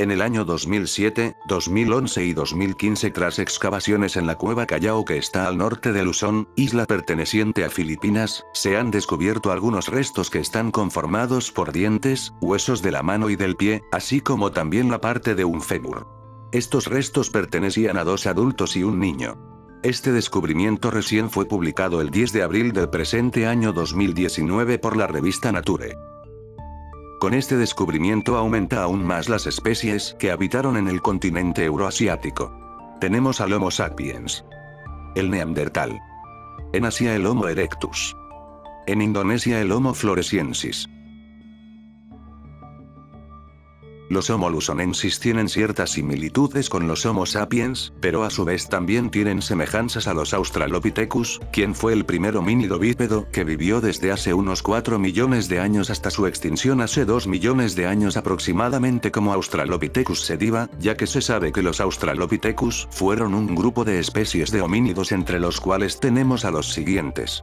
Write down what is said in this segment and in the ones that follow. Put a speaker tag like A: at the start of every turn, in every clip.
A: En el año 2007, 2011 y 2015 tras excavaciones en la cueva Callao que está al norte de Luzón, isla perteneciente a Filipinas, se han descubierto algunos restos que están conformados por dientes, huesos de la mano y del pie, así como también la parte de un fémur. Estos restos pertenecían a dos adultos y un niño. Este descubrimiento recién fue publicado el 10 de abril del presente año 2019 por la revista Nature. Con este descubrimiento aumenta aún más las especies que habitaron en el continente euroasiático. Tenemos al Homo sapiens. El Neandertal. En Asia el Homo erectus. En Indonesia el Homo floresiensis. Los Homo lusonensis tienen ciertas similitudes con los Homo sapiens, pero a su vez también tienen semejanzas a los Australopithecus, quien fue el primer homínido bípedo que vivió desde hace unos 4 millones de años hasta su extinción hace 2 millones de años aproximadamente como Australopithecus sediva, ya que se sabe que los Australopithecus fueron un grupo de especies de homínidos entre los cuales tenemos a los siguientes.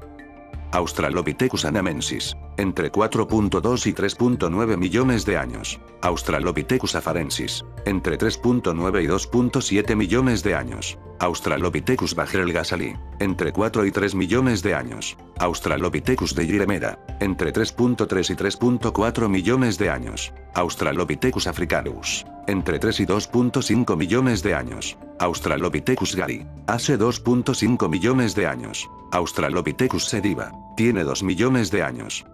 A: Australopithecus anamensis. Entre 4.2 y 3.9 millones de años. Australopithecus afarensis. Entre 3.9 y 2.7 millones de años. Australopithecus bajelgasali. Entre 4 y 3 millones de años. Australopithecus de Giremera. Entre 3.3 y 3.4 millones de años. Australopithecus africanus. Entre 3 y 2.5 millones de años. Australopithecus gari. Hace 2.5 millones de años. Australopithecus sediva. Tiene 2 millones de años.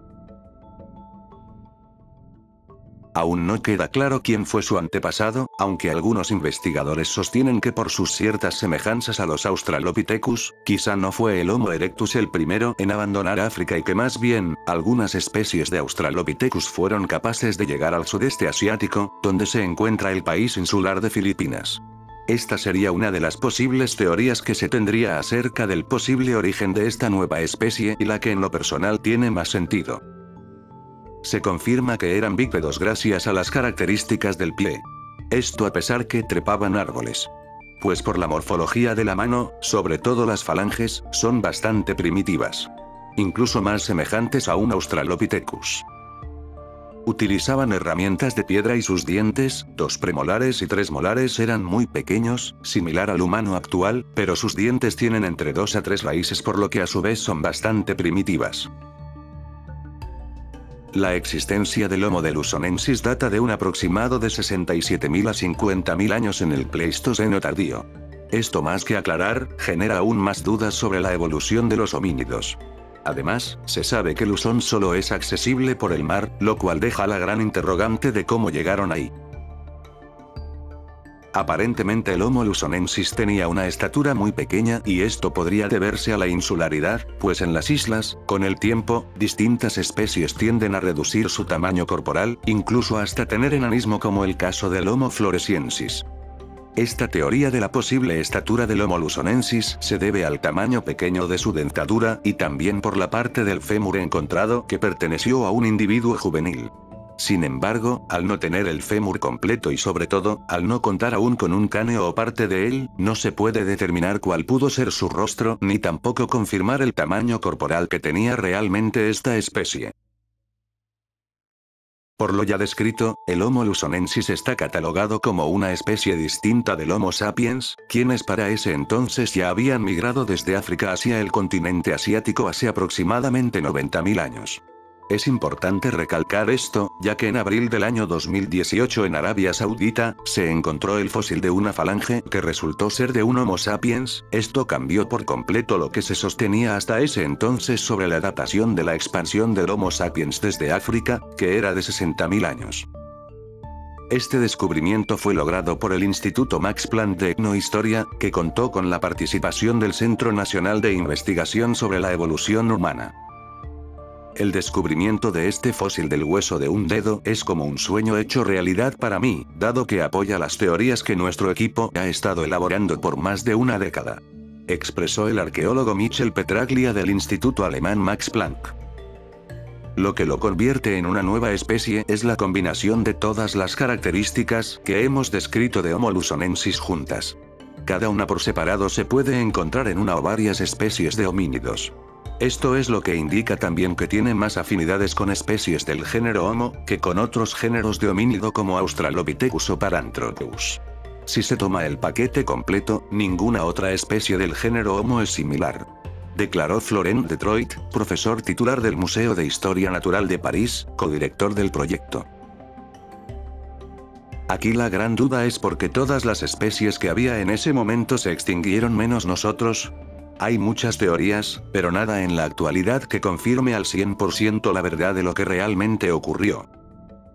A: Aún no queda claro quién fue su antepasado, aunque algunos investigadores sostienen que por sus ciertas semejanzas a los Australopithecus, quizá no fue el Homo erectus el primero en abandonar África y que más bien, algunas especies de Australopithecus fueron capaces de llegar al sudeste asiático, donde se encuentra el país insular de Filipinas. Esta sería una de las posibles teorías que se tendría acerca del posible origen de esta nueva especie y la que en lo personal tiene más sentido. Se confirma que eran bípedos gracias a las características del pie. Esto a pesar que trepaban árboles. Pues por la morfología de la mano, sobre todo las falanges, son bastante primitivas. Incluso más semejantes a un Australopithecus. Utilizaban herramientas de piedra y sus dientes, dos premolares y tres molares eran muy pequeños, similar al humano actual, pero sus dientes tienen entre dos a tres raíces por lo que a su vez son bastante primitivas. La existencia del Homo delusonensis data de un aproximado de 67.000 a 50.000 años en el Pleistoceno tardío. Esto más que aclarar, genera aún más dudas sobre la evolución de los homínidos. Además, se sabe que Luzón solo es accesible por el mar, lo cual deja la gran interrogante de cómo llegaron ahí. Aparentemente el Homo luzonensis tenía una estatura muy pequeña y esto podría deberse a la insularidad, pues en las islas, con el tiempo, distintas especies tienden a reducir su tamaño corporal, incluso hasta tener enanismo como el caso del Homo floresiensis. Esta teoría de la posible estatura del Homo luzonensis se debe al tamaño pequeño de su dentadura y también por la parte del fémur encontrado que perteneció a un individuo juvenil. Sin embargo, al no tener el fémur completo y sobre todo, al no contar aún con un cáneo o parte de él, no se puede determinar cuál pudo ser su rostro, ni tampoco confirmar el tamaño corporal que tenía realmente esta especie. Por lo ya descrito, el Homo luzonensis está catalogado como una especie distinta del Homo sapiens, quienes para ese entonces ya habían migrado desde África hacia el continente asiático hace aproximadamente 90.000 años. Es importante recalcar esto, ya que en abril del año 2018 en Arabia Saudita, se encontró el fósil de una falange que resultó ser de un Homo sapiens, esto cambió por completo lo que se sostenía hasta ese entonces sobre la datación de la expansión del Homo sapiens desde África, que era de 60.000 años. Este descubrimiento fue logrado por el Instituto Max Planck de Etnohistoria, que contó con la participación del Centro Nacional de Investigación sobre la Evolución Humana. El descubrimiento de este fósil del hueso de un dedo es como un sueño hecho realidad para mí, dado que apoya las teorías que nuestro equipo ha estado elaborando por más de una década. Expresó el arqueólogo Michel Petraglia del Instituto Alemán Max Planck. Lo que lo convierte en una nueva especie es la combinación de todas las características que hemos descrito de Homo lusonensis juntas. Cada una por separado se puede encontrar en una o varias especies de homínidos. Esto es lo que indica también que tiene más afinidades con especies del género Homo, que con otros géneros de homínido como Australopithecus o Paranthropus. Si se toma el paquete completo, ninguna otra especie del género Homo es similar. Declaró Florent Detroit, profesor titular del Museo de Historia Natural de París, codirector del proyecto. Aquí la gran duda es por qué todas las especies que había en ese momento se extinguieron menos nosotros. Hay muchas teorías, pero nada en la actualidad que confirme al 100% la verdad de lo que realmente ocurrió.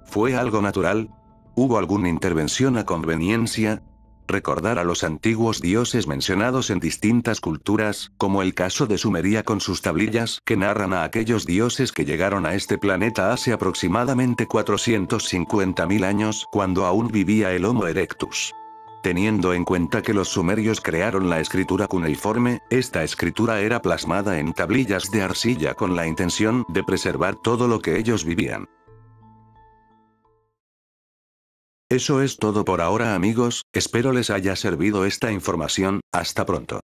A: ¿Fue algo natural? ¿Hubo alguna intervención a conveniencia? Recordar a los antiguos dioses mencionados en distintas culturas, como el caso de Sumeria con sus tablillas que narran a aquellos dioses que llegaron a este planeta hace aproximadamente 450.000 años, cuando aún vivía el Homo erectus. Teniendo en cuenta que los sumerios crearon la escritura cuneiforme, esta escritura era plasmada en tablillas de arcilla con la intención de preservar todo lo que ellos vivían. Eso es todo por ahora amigos, espero les haya servido esta información, hasta pronto.